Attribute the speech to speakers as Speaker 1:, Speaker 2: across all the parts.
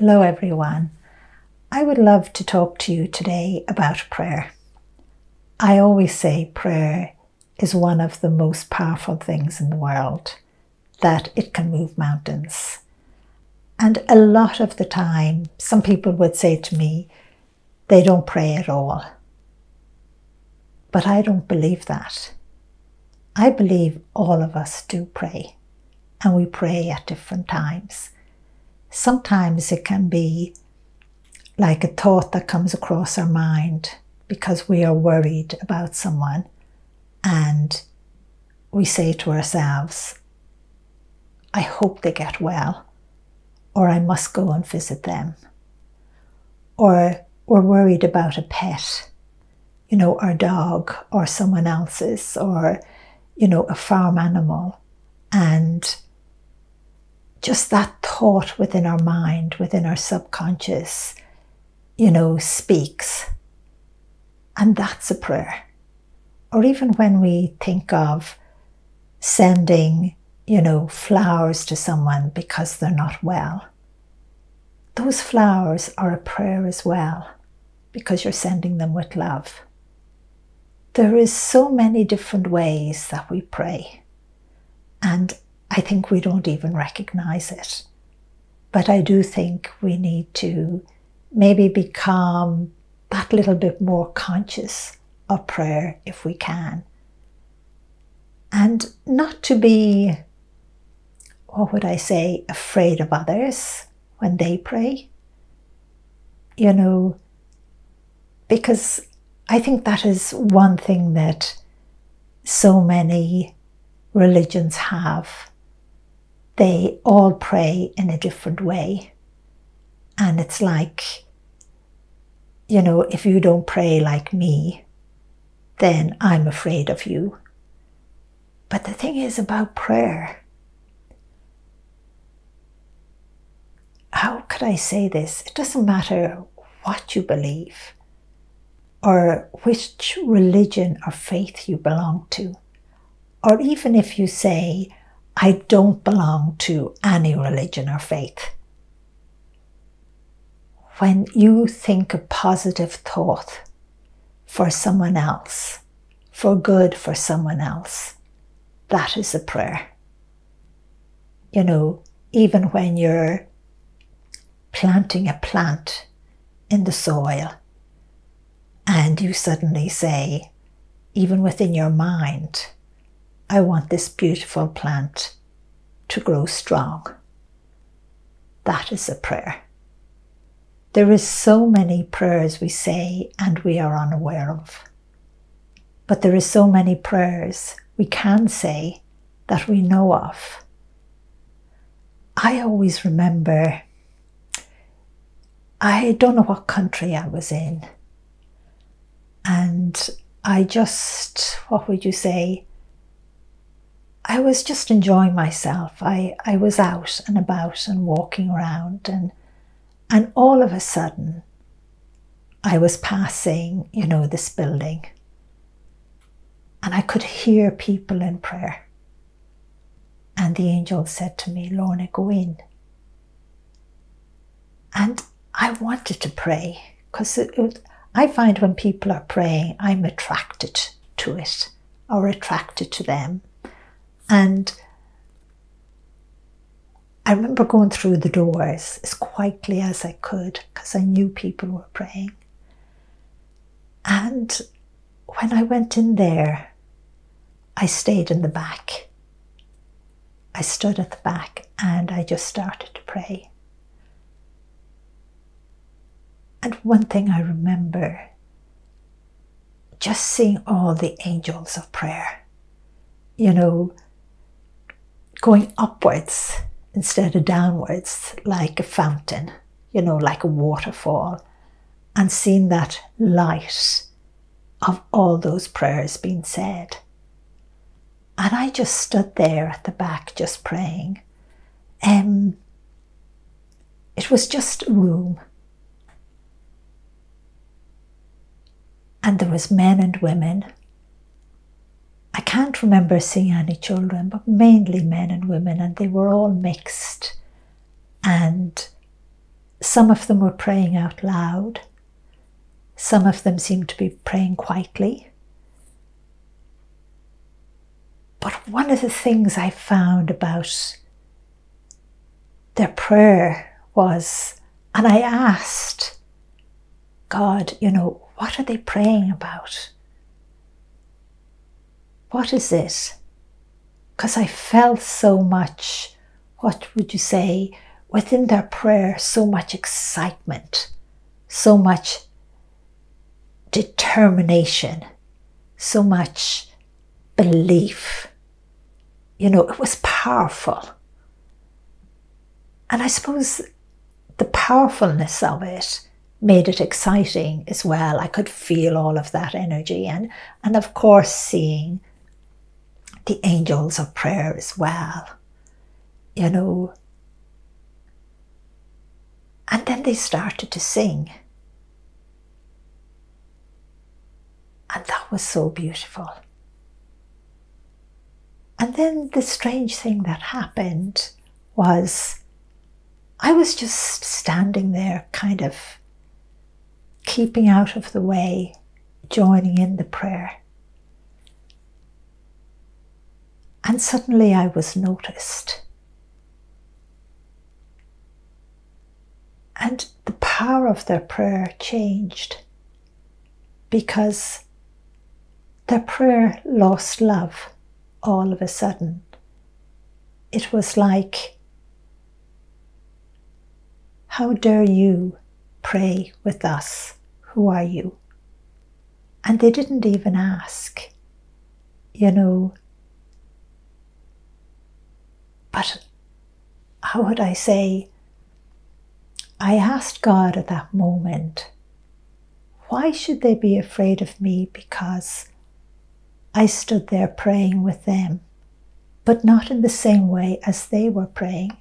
Speaker 1: Hello, everyone. I would love to talk to you today about prayer. I always say prayer is one of the most powerful things in the world, that it can move mountains. And a lot of the time, some people would say to me, they don't pray at all. But I don't believe that. I believe all of us do pray, and we pray at different times. Sometimes it can be like a thought that comes across our mind because we are worried about someone and we say to ourselves, I hope they get well, or I must go and visit them. Or we're worried about a pet, you know, our dog or someone else's, or, you know, a farm animal. And just that thought within our mind, within our subconscious, you know, speaks. And that's a prayer. Or even when we think of sending, you know, flowers to someone because they're not well, those flowers are a prayer as well because you're sending them with love. There is so many different ways that we pray. And I think we don't even recognize it. But I do think we need to maybe become that little bit more conscious of prayer if we can. And not to be, what would I say, afraid of others when they pray. You know, because I think that is one thing that so many religions have they all pray in a different way. And it's like, you know, if you don't pray like me, then I'm afraid of you. But the thing is about prayer. How could I say this? It doesn't matter what you believe or which religion or faith you belong to. Or even if you say, I don't belong to any religion or faith. When you think a positive thought for someone else, for good for someone else, that is a prayer. You know, even when you're planting a plant in the soil and you suddenly say, even within your mind, I want this beautiful plant to grow strong. That is a prayer. There is so many prayers we say and we are unaware of. But there is so many prayers we can say that we know of. I always remember, I don't know what country I was in, and I just, what would you say, I was just enjoying myself. I, I was out and about and walking around and and all of a sudden I was passing, you know, this building and I could hear people in prayer. And the angel said to me, Lorna, go in. And I wanted to pray because I find when people are praying, I'm attracted to it or attracted to them. And I remember going through the doors as quietly as I could because I knew people were praying. And when I went in there, I stayed in the back. I stood at the back and I just started to pray. And one thing I remember just seeing all the angels of prayer, you know, going upwards instead of downwards, like a fountain, you know, like a waterfall, and seeing that light of all those prayers being said. And I just stood there at the back just praying. Um, it was just a room. And there was men and women I can't remember seeing any children, but mainly men and women, and they were all mixed. And some of them were praying out loud. Some of them seemed to be praying quietly. But one of the things I found about their prayer was, and I asked God, you know, what are they praying about? What is it? Because I felt so much, what would you say, within their prayer, so much excitement, so much determination, so much belief. You know, it was powerful. And I suppose the powerfulness of it made it exciting as well. I could feel all of that energy and, and of course seeing the angels of prayer as well. You know, and then they started to sing. And that was so beautiful. And then the strange thing that happened was I was just standing there, kind of keeping out of the way, joining in the prayer. And suddenly I was noticed. And the power of their prayer changed because their prayer lost love all of a sudden. It was like, How dare you pray with us? Who are you? And they didn't even ask, you know. But how would I say? I asked God at that moment, why should they be afraid of me because I stood there praying with them, but not in the same way as they were praying?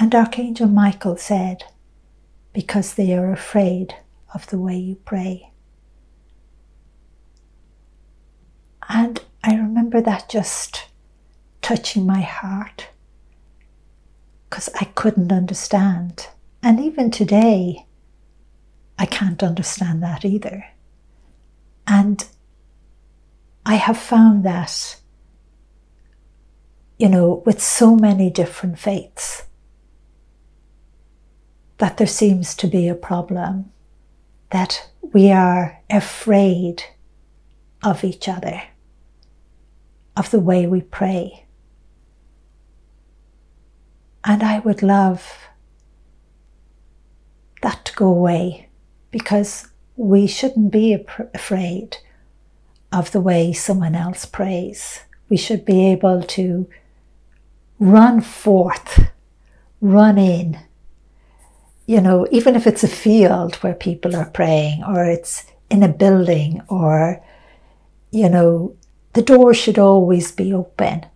Speaker 1: And Archangel Michael said, because they are afraid of the way you pray. And I remember that just touching my heart because I couldn't understand. And even today, I can't understand that either. And I have found that, you know, with so many different faiths, that there seems to be a problem, that we are afraid of each other, of the way we pray. And I would love that to go away because we shouldn't be afraid of the way someone else prays. We should be able to run forth, run in. You know, even if it's a field where people are praying or it's in a building or, you know, the door should always be open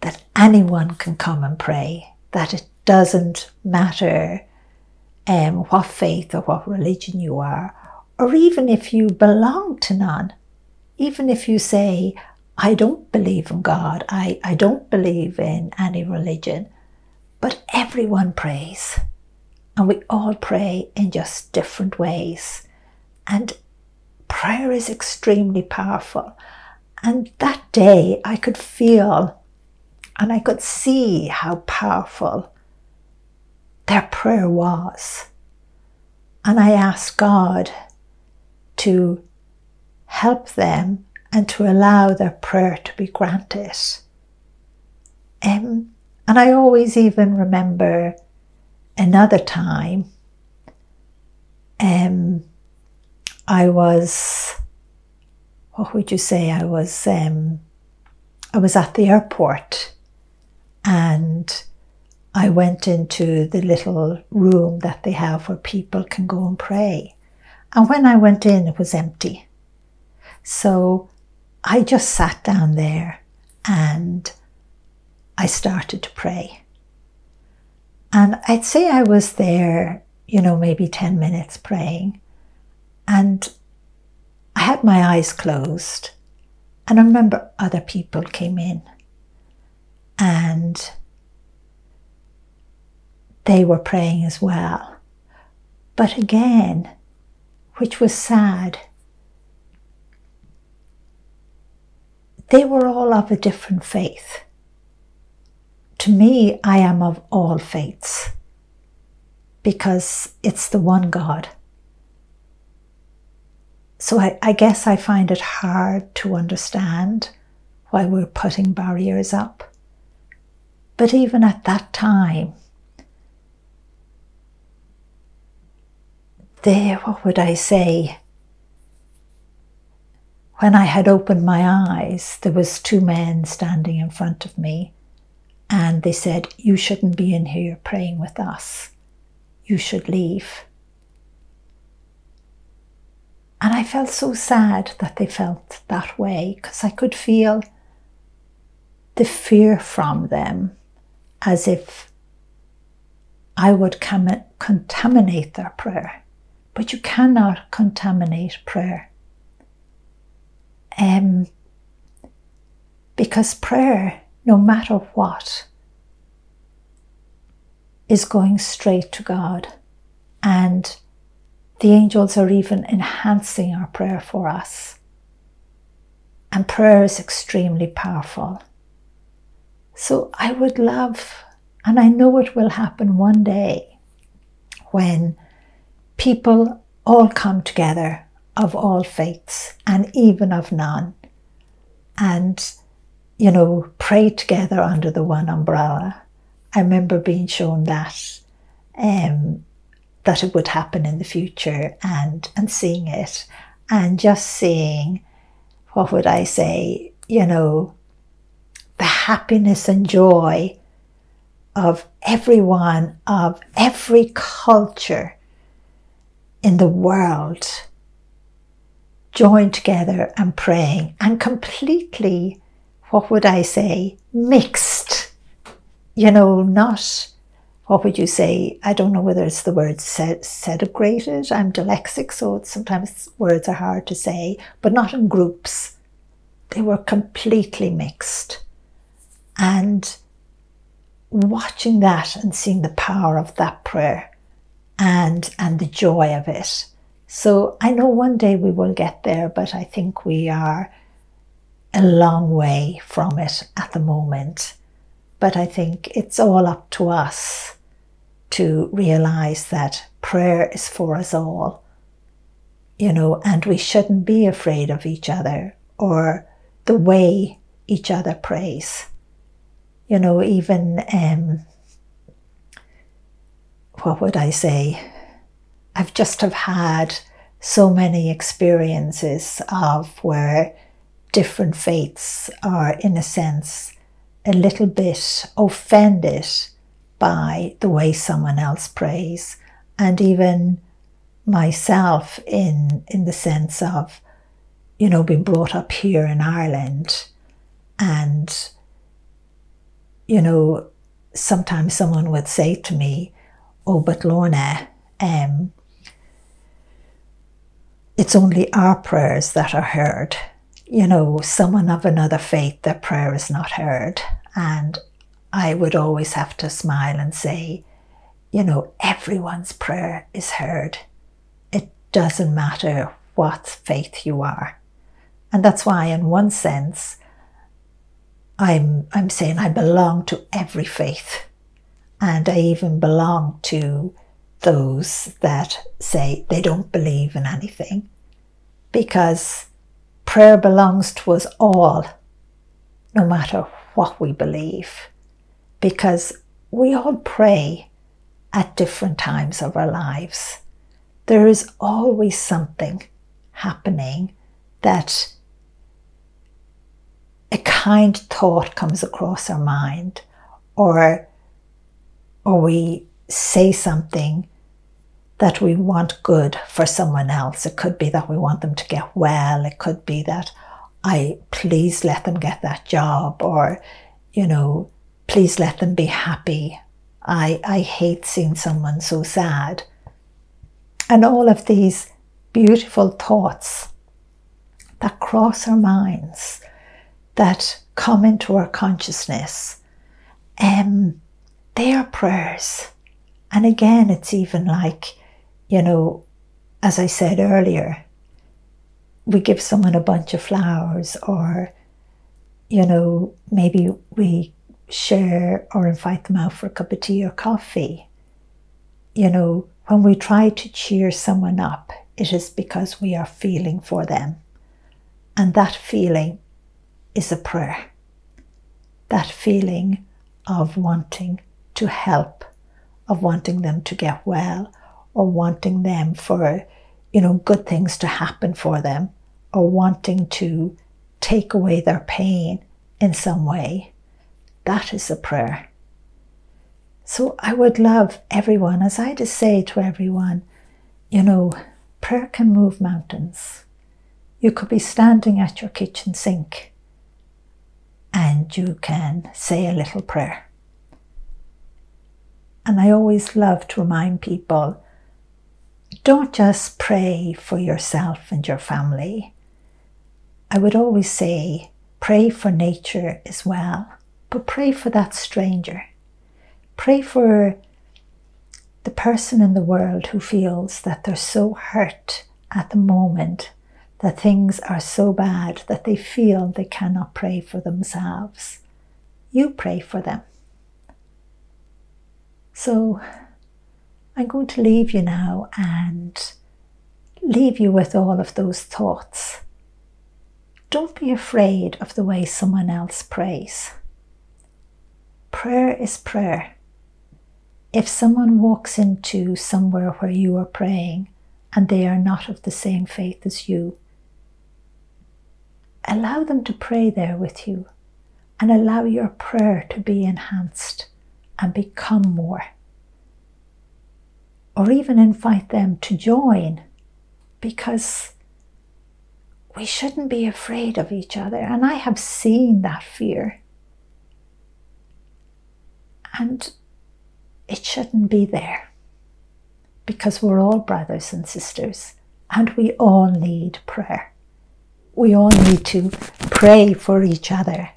Speaker 1: that anyone can come and pray that it doesn't matter um, what faith or what religion you are, or even if you belong to none, even if you say, I don't believe in God, I, I don't believe in any religion, but everyone prays. And we all pray in just different ways. And prayer is extremely powerful. And that day I could feel and I could see how powerful their prayer was. And I asked God to help them and to allow their prayer to be granted. Um, and I always even remember another time um, I was, what would you say, I was, um, I was at the airport and I went into the little room that they have where people can go and pray. And when I went in, it was empty. So I just sat down there and I started to pray. And I'd say I was there, you know, maybe 10 minutes praying. And I had my eyes closed. And I remember other people came in and they were praying as well. But again, which was sad, they were all of a different faith. To me, I am of all faiths because it's the one God. So I, I, guess I find it hard to understand why we're putting barriers up. But even at that time, there, what would I say? When I had opened my eyes, there was two men standing in front of me, and they said, "You shouldn't be in here praying with us. You should leave." And I felt so sad that they felt that way because I could feel the fear from them as if I would contaminate their prayer. But you cannot contaminate prayer. Um, because prayer, no matter what, is going straight to God. And the angels are even enhancing our prayer for us. And prayer is extremely powerful. So I would love, and I know it will happen one day, when people all come together of all faiths and even of none and you know pray together under the one umbrella i remember being shown that um, that it would happen in the future and and seeing it and just seeing what would i say you know the happiness and joy of everyone of every culture in the world joined together and praying and completely, what would I say, mixed. You know, not, what would you say? I don't know whether it's the word segregated. I'm dyslexic, so sometimes words are hard to say, but not in groups. They were completely mixed. And watching that and seeing the power of that prayer and and the joy of it. So I know one day we will get there, but I think we are a long way from it at the moment. But I think it's all up to us to realize that prayer is for us all, you know, and we shouldn't be afraid of each other or the way each other prays. You know, even um, what would I say? I've just have had so many experiences of where different faiths are, in a sense, a little bit offended by the way someone else prays, and even myself in in the sense of, you know, being brought up here in Ireland, and you know, sometimes someone would say to me, oh, but Lorna, um, it's only our prayers that are heard. You know, someone of another faith, their prayer is not heard. And I would always have to smile and say, you know, everyone's prayer is heard. It doesn't matter what faith you are. And that's why, in one sense, I'm, I'm saying I belong to every faith and I even belong to those that say they don't believe in anything because prayer belongs to us all, no matter what we believe, because we all pray at different times of our lives. There is always something happening that a kind thought comes across our mind or or we say something that we want good for someone else. It could be that we want them to get well. It could be that I please let them get that job or, you know, please let them be happy. I, I hate seeing someone so sad. And all of these beautiful thoughts that cross our minds, that come into our consciousness, um, they are prayers. And again, it's even like, you know, as I said earlier, we give someone a bunch of flowers, or, you know, maybe we share or invite them out for a cup of tea or coffee. You know, when we try to cheer someone up, it is because we are feeling for them. And that feeling is a prayer. That feeling of wanting to help, of wanting them to get well, or wanting them for, you know, good things to happen for them, or wanting to take away their pain in some way. That is a prayer. So I would love everyone, as I just say to everyone, you know, prayer can move mountains. You could be standing at your kitchen sink and you can say a little prayer. And I always love to remind people don't just pray for yourself and your family. I would always say pray for nature as well, but pray for that stranger. Pray for the person in the world who feels that they're so hurt at the moment that things are so bad that they feel they cannot pray for themselves. You pray for them. So I'm going to leave you now and leave you with all of those thoughts. Don't be afraid of the way someone else prays. Prayer is prayer. If someone walks into somewhere where you are praying and they are not of the same faith as you, allow them to pray there with you and allow your prayer to be enhanced and become more or even invite them to join because we shouldn't be afraid of each other. And I have seen that fear. And it shouldn't be there because we're all brothers and sisters and we all need prayer. We all need to pray for each other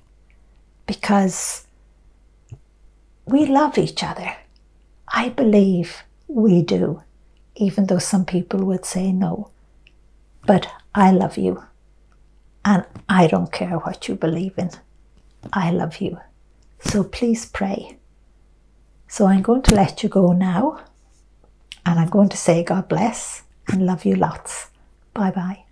Speaker 1: because we love each other. I believe we do, even though some people would say no. But I love you, and I don't care what you believe in. I love you. So please pray. So I'm going to let you go now. And I'm going to say God bless and love you lots. Bye bye.